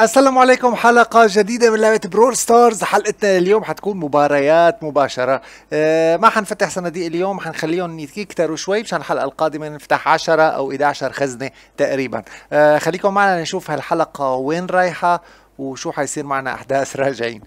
السلام عليكم حلقة جديدة من لعبة Brawl Stars حلقتنا اليوم حتكون مباريات مباشرة. آه ما حنفتح صناديق اليوم حنخليهم يكتروا شوي مشان الحلقة القادمة نفتح 10 أو 11 خزنة تقريبا. آه خليكم معنا نشوف هالحلقة وين رايحة وشو حيصير معنا أحداث راجعين.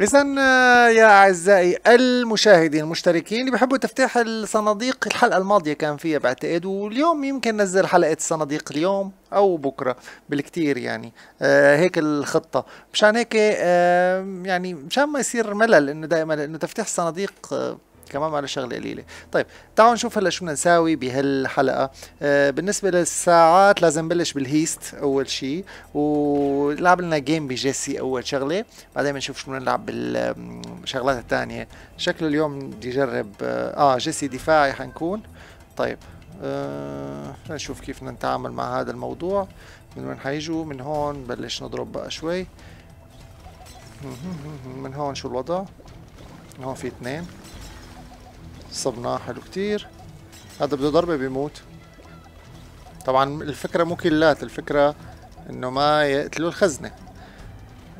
إذا يا أعزائي المشاهدين المشتركين اللي بيحبوا تفتيح الصناديق الحلقة الماضية كان فيها بعتقد واليوم يمكن نزل حلقة الصناديق اليوم أو بكرة بالكتير يعني. آه هيك الخطة. مشان هيك آه يعني مشان ما يصير ملل إنه دائما إنه تفتيح الصناديق آه كمان على شغلة قليلة. طيب تعالوا نشوف هلا شو بدنا نساوي بهالحلقة. آه بالنسبة للساعات لازم نبلش بالهيست أول شيء ونلعب لنا جيم بجيسي أول شغلة. بعدين بنشوف شو بدنا نلعب بالشغلات الثانية. شكله اليوم بدي اجرب آه, آه جيسي دفاعي حنكون. طيب آه نشوف كيف بدنا نتعامل مع هذا الموضوع. من وين حيجوا؟ من هون بلش نضرب بقى شوي. من هون شو الوضع؟ هون في اثنين. صبناه حلو كتير. هذا بده ضربة بيموت. طبعا الفكرة مو كلات الفكرة إنه ما يقتلوا الخزنة.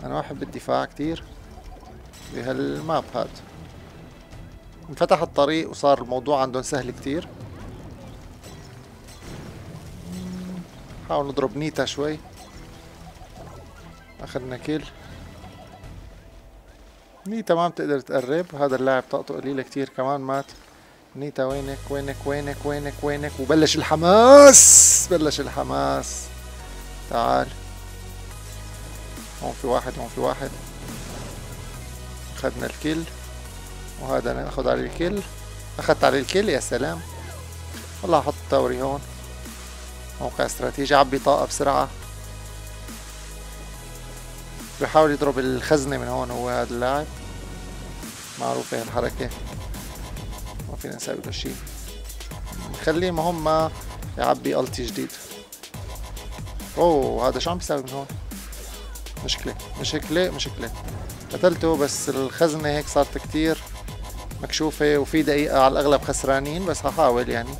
أنا ما بحب الدفاع كتير بهالماب هاد. انفتح الطريق وصار الموضوع عندهم سهل كتير. نحاول نضرب نيتا شوي. أخذنا كيل نيتا ما بتقدر تقرب هذا اللاعب طاقته قليلة كتير كمان مات. نيتا وينك وينك وينك وينك وينك وبلش الحماس بلش الحماس. تعال. هون في واحد هون في واحد. أخذنا الكل. وهذا ناخذ عليه الكل. أخذت عليه الكل يا سلام. والله أحط تاوري هون. موقع استراتيجي عبي طاقة بسرعة. بيحاول يضرب الخزنة من هون هو هذا اللاعب. معروفة هالحركة. ما فينا نسوي له شيء نخليه مهمة يعبي ألتي جديد. أوه هذا شو عم بيساوي من هون؟ مشكلة مشكلة مشكلة. قتلته بس الخزنة هيك صارت كتير مكشوفة وفي دقيقة على الأغلب خسرانين بس هحاول يعني.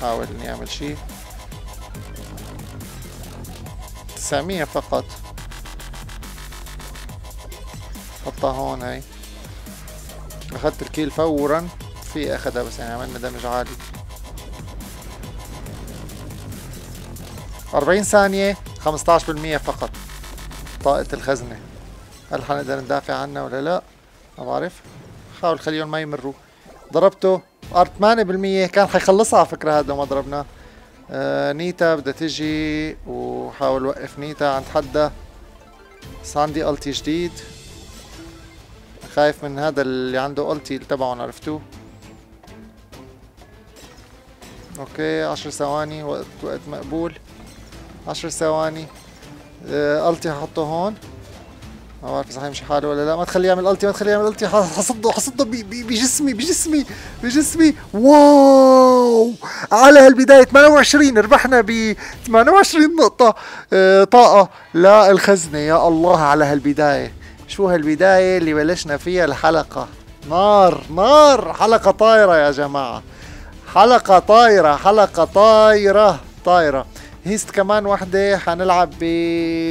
حاول إني أعمل شي. 900 فقط. حطها هون هاي. أخذت ال kill فورا. في أخذها بس يعني عملنا damage عالي. أربعين ثانية خمسة عشر بالمية فقط. طاقة الخزنة. هل حنقدر ندافع عنها ولا لا؟ ما بعرف. حاول خليهم ما يمروا. ضربته ار 8% كان حيخلصها على فكرة هذا لو ما ضربناه. آه نيتا بدها تجي وحاول وقف نيتا عند حدا بس عندي ulti جديد. خايف من هذا اللي عنده ulti تبعهم عرفتوه؟ okay عشر ثواني وقت وقت مقبول. عشر ثواني. آه ulti حطه هون. ما بعرف إذا حيمشي حاله ولا لا. ما تخليه يعمل ulti ما تخليه يعمل ulti حصده حصده بجسمي بجسمي بجسمي. wow! على هالبداية 28 ربحنا ب 28 نقطة. آه طاقة. للخزنة يا الله على هالبداية. شو هالبداية اللي بلشنا فيها الحلقة؟ نار نار! حلقة طايرة يا جماعة. حلقة طايرة حلقة طايرة طايرة. heist كمان وحدة حنلعب ب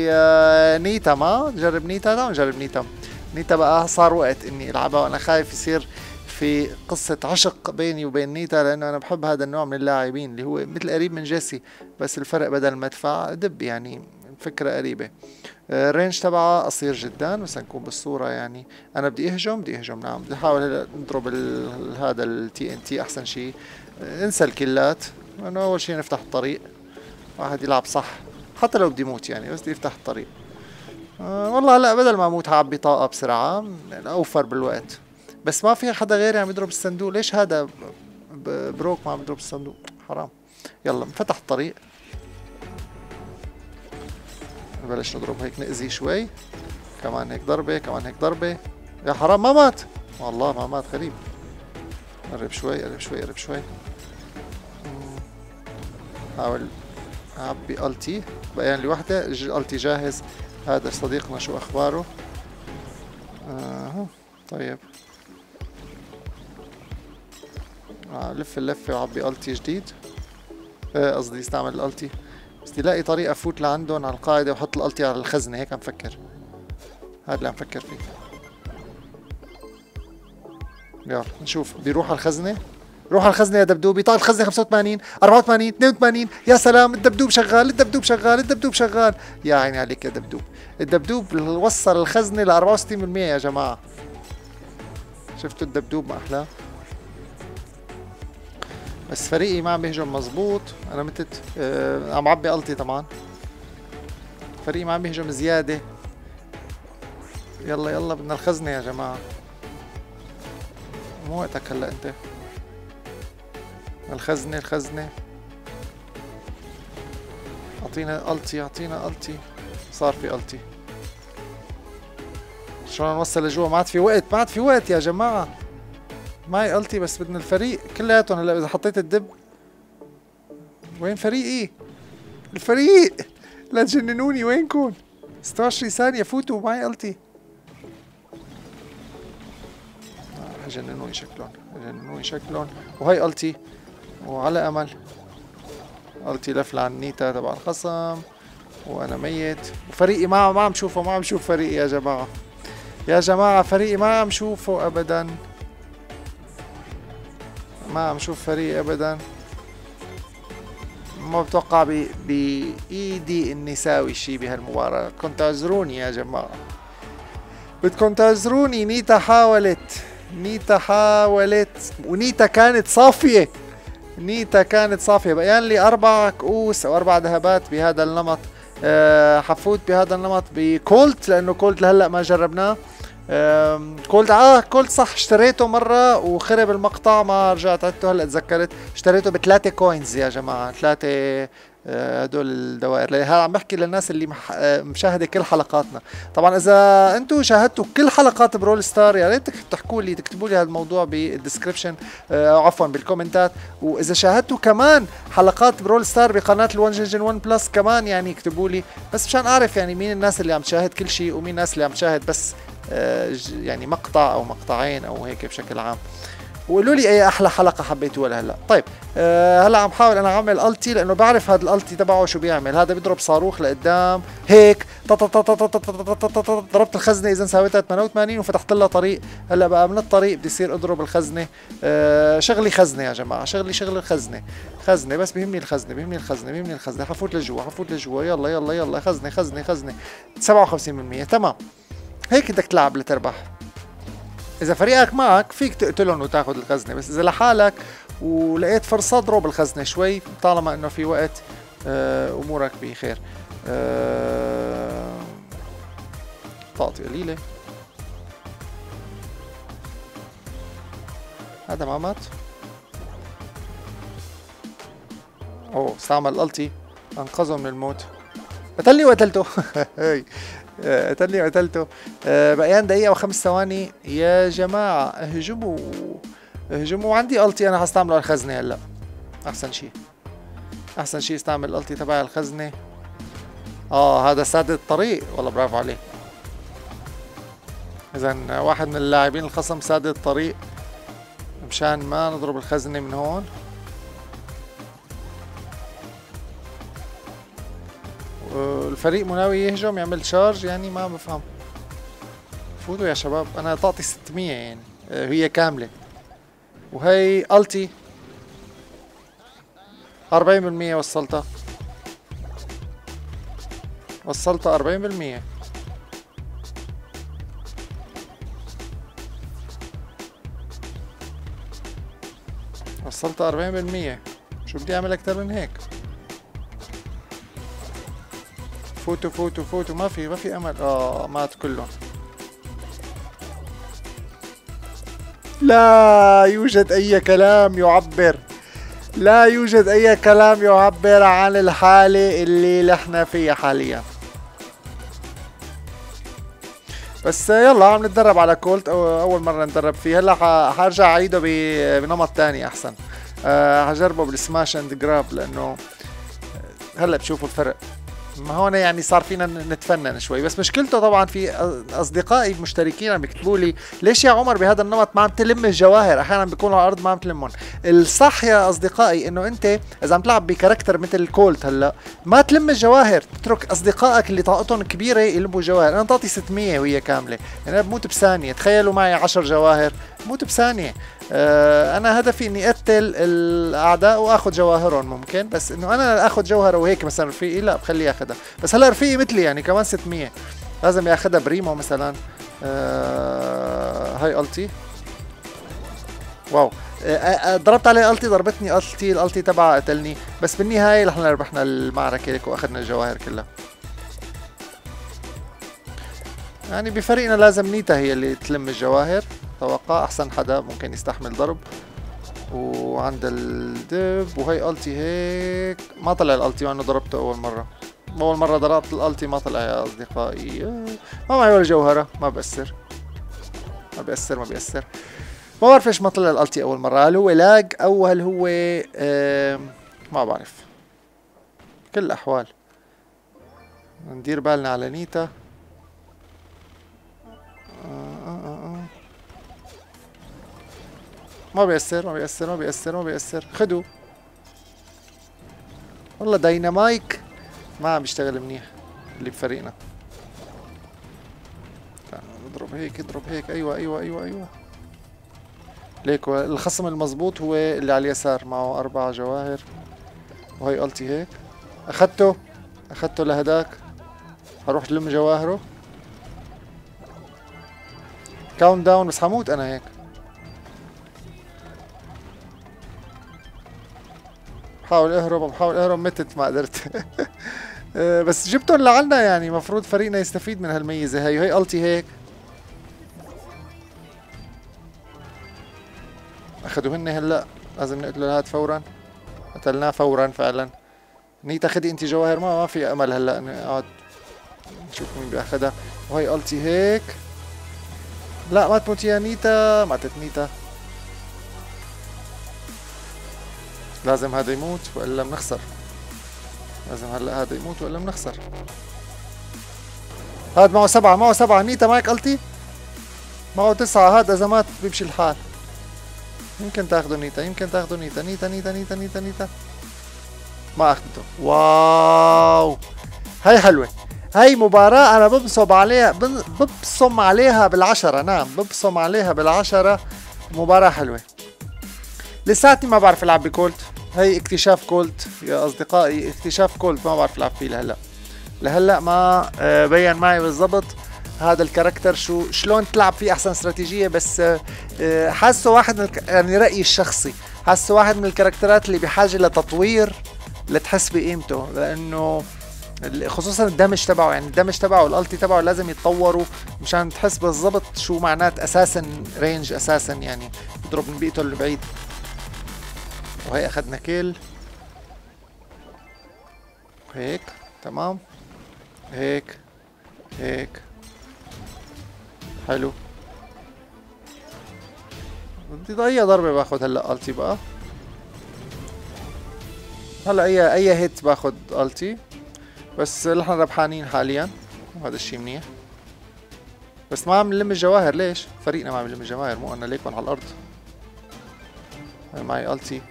آه، نيتا ما؟ نجرب نيتا؟ لا نجرب نيتا. نيتا بقى صار وقت إني ألعبها وأنا خايف يصير في قصة عشق بيني وبين نيتا لأنه أنا بحب هذا النوع من اللاعبين اللي هو مثل قريب من جيسي بس الفرق بدل المدفع دب يعني فكرة قريبة. ال range تبعها قصير جدا بس نكون بالصورة يعني. أنا بدي أهجم بدي أهجم نعم. بدي أحاول نضرب هذا ال TNT أحسن شيء. انسى ال kill ات. لأنه أول شيء نفتح الطريق. واحد يلعب صح. حتى لو بدي موت يعني بس بدي يفتح الطريق. أه والله هلا بدل ما أموت هعبي طاقة بسرعة. أوفر بالوقت. بس ما في حدا غيري عم يضرب الصندوق. ليش هذا بروك ما عم يضرب الصندوق؟ حرام. يلا انفتح الطريق. نبلش نضرب هيك نأذي شوي. كمان هيك ضربة كمان هيك ضربة. يا حرام ما مات. والله ما مات غريب. قرب شوي قرب شوي قرب شوي. حاول اعبي ألتي. بقيان لي وحدة. ألتي جاهز. هذا صديقنا شو أخباره؟ أها طيب. آه لف اللفة وعبي ألتي جديد. إيه قصدي استعمل الألتي. بس تلاقي طريقة فوت لعندهم على القاعدة وحط الالتي على الخزنة هيك عم فكر. هذا اللي عم فكر فيه يلا نشوف. بيروح على الخزنة؟ روح على الخزنة يا دبدوب يطلع الخزنة 85 84 82 يا سلام الدبدوب شغال الدبدوب شغال الدبدوب شغال. يا عيني عليك يا دبدوب. الدبدوب وصل الخزنة ل 64% يا جماعة. شفتوا الدبدوب ما أحلاه؟ بس فريقي ما عم بيهجم مزبوط. أنا متت آه عم عبي قلطي طبعا. فريقي ما عم بيهجم زيادة. يلا يلا بدنا الخزنة يا جماعة. مو وقتك هلأ أنت. الخزنه الخزنة. أعطينا التي أعطينا ألتي. صار في ألتي. شلون نوصل لجوا؟ ما عاد في وقت ما عاد في وقت يا جماعة. معي التي بس بدنا الفريق كلياتهم هلا إذا حطيت الدب. وين فريقي؟ الفريق! لا تجننوني وينكم؟ 26 ثانية فوتوا معي التي جننوني شكلهم جننوني شكلهم. وهي التي وعلى أمل. التي لف لعنيتا تبع الخصم وأنا ميت. وفريقي ما ما عم شوفه ما عم شوف فريقي يا جماعة. يا جماعة فريقي ما عم شوفه ابدا. ما عم شوف فريق ابدا. ما بتوقع بايدي إني ساوي شي بهالمباراة. كنت تعذروني يا جماعة. بدكم تعذروني نيتا حاولت. نيتا حاولت. ونيتا كانت صافية. نيتا كانت صافية. بقيان لي أربع كؤوس أو أربع ذهبات بهذا النمط. أه حفوت بهذا النمط بكولت لأنه كولت لهلأ ما جربناه. كولت آه كولت صح اشتريته مرة وخرب المقطع ما رجعت عدته. هلأ تذكرت اشتريته بثلاثة coins يا جماعة ثلاثة آه، هدول الدوائر. هذا عم بحكي للناس اللي آه، مشاهدة كل حلقاتنا. طبعا إذا أنتم شاهدتوا كل حلقات برول ستار يا ريت تحكوا لي تكتبوا لي هذا الموضوع بال description آه، عفوا بال comment ات. وإذا شاهدتوا كمان حلقات برول ستار بقناة الون جنجن 1 بلس كمان يعني اكتبوا لي. بس مشان أعرف يعني مين الناس اللي عم تشاهد كل شيء ومين الناس اللي عم تشاهد بس. يعني مقطع أو مقطعين أو هيك بشكل عام وقولوا لي اي أحلى حلقه حبيتوها لهلا طيب أه هلا عم بحاول أنا اعمل ulti لأنه بعرف هذا ال ulti تبعه شو بيعمل هذا بيضرب صاروخ لقدام هيك ضربت الخزنه اذا ساويتها 88 وفتحت لها طريق هلا بقى من الطريق بدي يصير اضرب الخزنه أه شغلي خزنه يا جماعة شغلي شغل الخزنه خزنه بس بيهمني الخزنه بيهمني الخزنه بيهمني الخزنه حفوت لجوا حفوت لجوا يلا يلا يلا خزنه خزنه خزنه 57% تمام هيك بدك تلعب لتربح. إذا فريقك معك فيك تقتلهم وتاخذ الخزنة. بس إذا لحالك ولقيت فرصة اضرب الخزنة شوي طالما إنه في وقت آه، أمورك بخير. آه، طاقتي قليلة. هذا ما مات. أوه استعمل الالتي أنقذه من الموت. قتلني وقتلته. قتلني قتلته. آه، بقيان دقيقة وخمس ثواني. يا جماعة اهجموا. اهجموا. عندي ألتي أنا حستعمله على الخزنة هلأ. أحسن شيء أحسن شيء استعمل الالتي تبع الخزنة. آه هذا ساد الطريق. والله برافو عليه اذا واحد من اللاعبين الخصم ساد الطريق. مشان ما نضرب الخزنة من هون. الفريق مناوي يهجم يعمل شارج يعني ما بفهم. فوتوا يا شباب أنا طاقتي 600 يعني آه، هي كاملة. وهي التي 40% وصلتها. وصلتها 40% وصلتها 40% شو بدي أعمل أكتر من هيك؟ فوتوا فوتوا فوتوا ما في ما في أمل. آه مات كلهم. لا يوجد أي كلام يعبر. لا يوجد أي كلام يعبر عن الحالة اللي نحن فيها حاليا. بس يلا عم نتدرب على كولت. أو أول مرة ندرب فيه. هلأ حرجع أعيده بنمط تاني أحسن. أه حجربه بال smash and grab لأنه هلأ بشوفوا الفرق. ما هون يعني صار فينا نتفنن شوي. بس مشكلته طبعا في أصدقائي المشتركين عم بيكتبوا لي ليش يا عمر بهذا النمط ما عم تلم الجواهر؟ أحيانا بيكونوا على الأرض ما عم تلمهم. الصح يا أصدقائي إنه أنت إذا عم تلعب بكاركتر مثل كولت هلأ ما تلم الجواهر تترك أصدقائك اللي طاقتهم كبيرة يلموا جواهر. أنا تعطي 600 وهي كاملة يعني أنا بموت بثانية تخيلوا معي 10 جواهر. بموت بثانية. آه، أنا هدفي إني أقتل الأعداء وأخذ جواهرهم ممكن بس إنه أنا أخذ جوهره وهيك مثلا رفيقي لا بخليه ياخذها بس هلأ رفيقي مثلي يعني كمان 600 لازم ياخذها بريمو مثلا. آه هاي ulti. wow. آه، آه، ضربت عليه ulti ضربتني ulti ال ulti تبعها قتلني. بس بالنهاية نحن ربحنا المعركة هيك وأخذنا الجواهر كلها. يعني بفريقنا لازم نيتا هي اللي تلم الجواهر. توقع أحسن حدا ممكن يستحمل ضرب. وعند الدب وهي ulti هيك. ما طلع ال ulti وأنا ضربته أول مرة. أول مرة ضربت الألتي ما طلع يا أصدقائي. ما معي ولا جوهرة ما بأثر. ما بيأثر ما بيأثر ما بعرف ليش ما طلع الألتي أول مرة. هل هو لاج أو هل هو ما بعرف. كل الأحوال. ندير بالنا على نيتا. ما بيأثر ما بيأثر ما بيأثر ما بيأثر. خدوا. والله داينامايك ما عم بيشتغل منيح اللي بفريقنا. اضرب هيك اضرب هيك. أيوه أيوه أيوه أيوه. ليك الخصم المضبوط هو اللي على اليسار. معه أربع جواهر. وهي ulti هيك. اخذته اخذته لهداك. هروح لم جواهره. countdown بس حموت أنا هيك. بحاول اهرب بحاول اهرب متت ما قدرت. آه، بس جبتهم لعنا يعني مفروض فريقنا يستفيد من هالميزة هي وهي ulti هيك. أخذوا هن هلأ لازم نقتله هاد فورا. قتلناه فورا فعلا. نيتا خدي انت جواهر ما ما في أمل هلأ. نقعد نشوف مين بيأخذها. وهي ulti هيك. لا ما تموت يا نيتا. ماتت نيتا. لازم هذا يموت وإلا بنخسر. لازم هلا هذا يموت وإلا بنخسر. هذا معه سبعة معه سبعة نيتا معك ulti معه تسعة هذا إذا مات بيمشي الحال. يمكن تاخذوا نيتا يمكن تاخذوا نيتا نيتا نيتا نيتا نيتا نيتا. ما أخذته. wow! هاي حلوة. هاي مباراة أنا ببصم عليها ببصم عليها بالعشرة نعم ببصم عليها بالعشرة. مباراة حلوة. لساتني ما بعرف ألعب بكولت. هي اكتشاف كولت يا أصدقائي اكتشاف كولت ما بعرف ألعب فيه لهلأ. لهلأ ما آه، بين معي بالضبط هذا ال character شو شلون تلعب فيه أحسن استراتيجية بس آه، آه، حاسه واحد من يعني رأيي الشخصي حاسه واحد من ال character ات اللي بحاجة لتطوير لتحس بقيمته لأنه خصوصا ال damage تبعه يعني ال damage تبعه وال ulti تبعه لازم يتطوروا مشان تحس بالضبط شو معنات أساسا range أساسا يعني بضرب من بيئته البعيد وهي أخذنا kill. هيك تمام. هيك هيك. حلو. بدي اي ضربة باخذ هلأ ulti بقى. هلأ أي أي hit باخذ ulti. بس نحن ربحانين حاليا. وهذا الشيء منيح. بس ما عم نلم الجواهر ليش؟ فريقنا ما عم يلم الجواهر مو أنا ليكون على الأرض معي ألتي.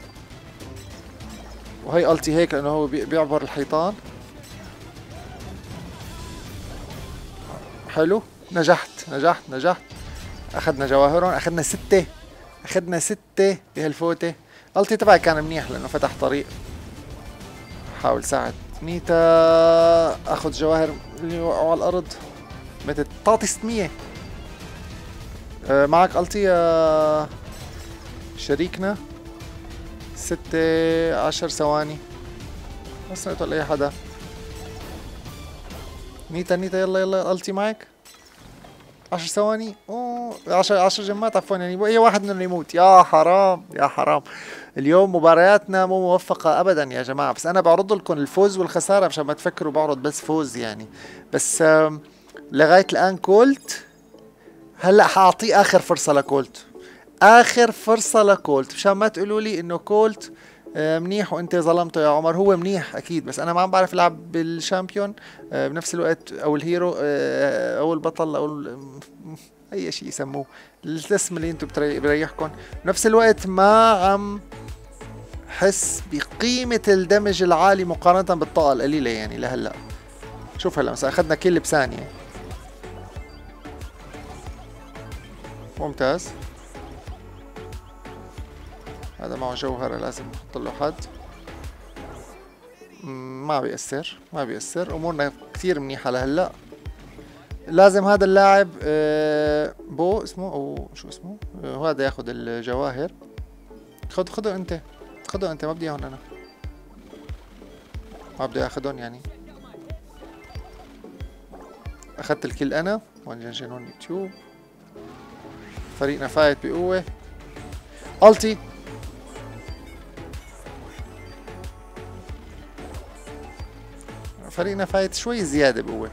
وهي ألتي هيك لأنه هو بيعبر الحيطان. حلو. نجحت نجحت نجحت. أخذنا جواهرهم أخذنا ستة أخذنا ستة بهالفوتة. ألتي تبعي كان منيح لأنه فتح طريق. حاول ساعد نيتا أخذ جواهر اللي وقعوا على الأرض. متى؟ تعطي 600 أه معك ألتي يا شريكنا. ستة عشر ثواني. بس نقتل أي حدا؟ نيتا نيتا يلا يلا ألتي معك عشر ثواني. أوه عشر عشر جمات عفوا يعني أي واحد منهم يموت. يا حرام يا حرام. اليوم مبارياتنا مو موفقة ابدا يا جماعة. بس أنا بعرض لكم الفوز والخسارة مشان ما تفكروا بعرض بس فوز يعني. بس لغاية الآن كولت. هلأ حأعطيه آخر فرصة لكولت. آخر فرصة لكولت. مشان ما تقولوا لي إنه كولت آه، منيح وإنت ظلمته يا عمر. هو منيح أكيد بس أنا ما عم بعرف العب بال champion آه، بنفس الوقت أو ال hero آه، أو البطل أو أي شيء يسموه الاسم اللي أنتم بريحكم. بنفس الوقت ما عم حس بقيمة الدمج العالي مقارنة بالطاقة القليلة يعني لهلأ. شوف هلأ مثلا أخذنا كل بثانية. ممتاز. هذا معه جوهرة لازم نحط له حد. ما بيأثر ما بيأثر. أمورنا كثير منيحة لهلأ. لازم هذا اللاعب آه، بو اسمه أو شو اسمه؟ آه، هذا ياخذ الجواهر. خذ خذه أنت خذه أنت ما بدي إياهم أنا. ما بدي آخذهم يعني. أخذت الكل أنا. وين جنون يوتيوب. فريقنا فايت بقوة. ulti. فريقنا فايت شوي زيادة بقوة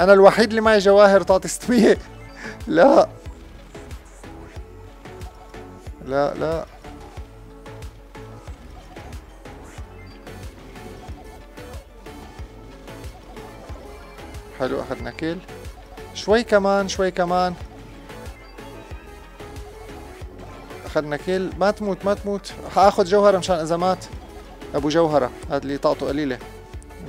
أنا الوحيد اللي معي جواهر تعطي 600 لا. لا لا. حلو أخذنا كيل شوي كمان شوي كمان. أخذنا كيل ما تموت ما تموت. حاخذ جوهرة مشان إذا مات. أبو جوهرة هذا اللي طاقته قليلة.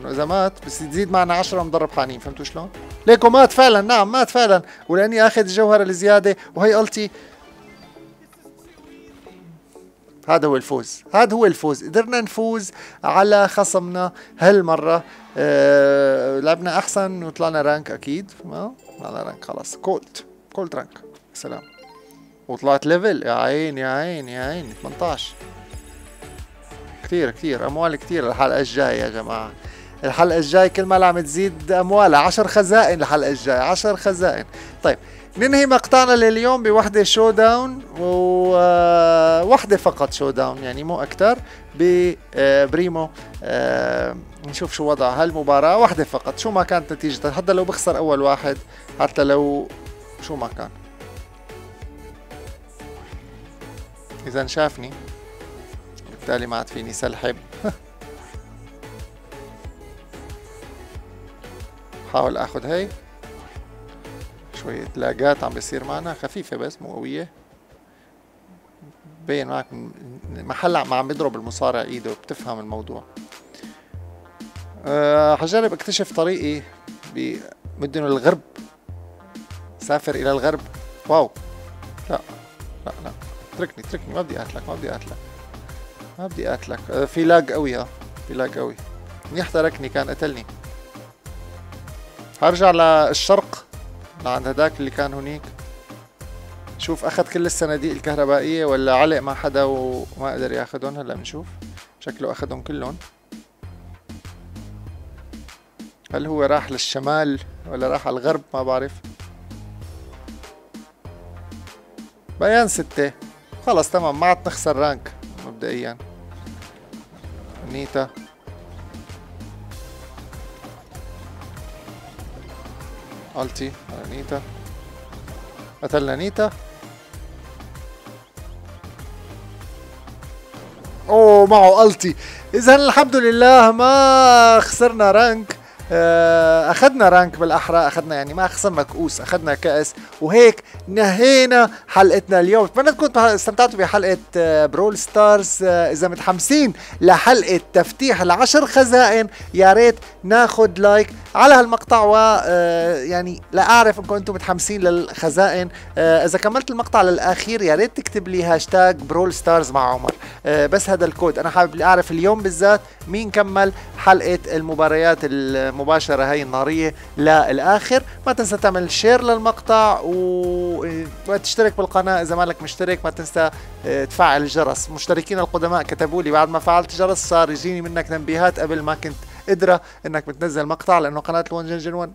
انه إذا مات بس تزيد معنا 10 منصير ربحانين فهمتوا شلون؟ ليكو مات فعلا نعم مات فعلا. ولأني آخذ الجوهره الزياده وهي ulti هذا هو الفوز. هذا هو الفوز. قدرنا نفوز على خصمنا هالمرة. أه لعبنا أحسن وطلعنا rank أكيد. ما طلعنا rank خلاص. كولت كولت rank. سلام. وطلعت level. يا عين يا عين يا عين 18 كثير كثير أموال كثير الحلقة الجاية يا جماعة. الحلقة الجاي كل ما عم تزيد أموالها. عشر خزائن الحلقة الجاي. عشر خزائن. طيب ننهي مقطعنا لليوم بوحدة showdown ووحدة فقط showdown يعني مو أكثر ببريمو آه، نشوف شو وضع هالمباراة. وحدة فقط. شو ما كانت نتيجتها حتى لو بخسر أول واحد حتى لو شو ما كان. إذا شافني بالتالي ما عاد فيني سلحب. حاول آخذ هي شوية لاجات عم بيصير معنا. خفيفة بس مو قوية بين معك محل ما عم يضرب المصارع إيده. بتفهم الموضوع. أه حجرب اكتشف طريقي بمدن الغرب. سافر إلى الغرب. واو. لا. لا لا. اتركني اتركني. ما بدي اقتلك ما بدي اقتلك ما بدي اقتلك أه في لاج قوي ها. في لاج قوي. منيح تركني كان قتلني. هرجع للشرق لعند هداك اللي كان هنيك. شوف أخذ كل الصناديق الكهربائية ولا علق مع حدا وما قدر ياخذهم هلأ بنشوف. شكله أخذهم كلهم. هل هو راح للشمال ولا راح على الغرب؟ ما بعرف. بيان ستة. خلص تمام. ما عاد نخسر rank مبدئيا. نيتا. ulti على نيتا قتلنا نيتا اوه معه ulti اذا الحمد لله ما خسرنا rank أخذنا rank بالأحرى أخذنا يعني ما خسرنا كؤوس أخذنا كأس وهيك نهينا حلقتنا اليوم. اتمنى تكونوا استمتعتوا بحلقة برول ستارز آه، إذا متحمسين لحلقة تفتيح العشر خزائن يا ريت ناخذ like على هالمقطع و آه، يعني لا أعرف إنكم أنتم متحمسين للخزائن. إذا كملت المقطع للأخير يا ريت تكتب لي هاشتاج برول ستارز مع عمر. بس هذا الكود. أنا حابب أعرف اليوم بالذات مين كمل حلقة المباريات المباشره هاي النارية للآخر. ما تنسى تعمل share للمقطع وتشترك بالقناة إذا مالك مشترك. ما تنسى آه، تفعل الجرس. مشتركين القدماء كتبوا لي بعد ما فعلت الجرس صار يجيني منك تنبيهات قبل ما كنت ادرى إنك بتنزل مقطع لأنه قناة الون جنجن 1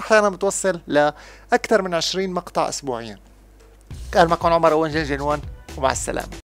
أحيانا بتوصل لأكثر من 20 مقطع اسبوعيا. كان معكم عمر ون جنجن 1 ومع السلامة.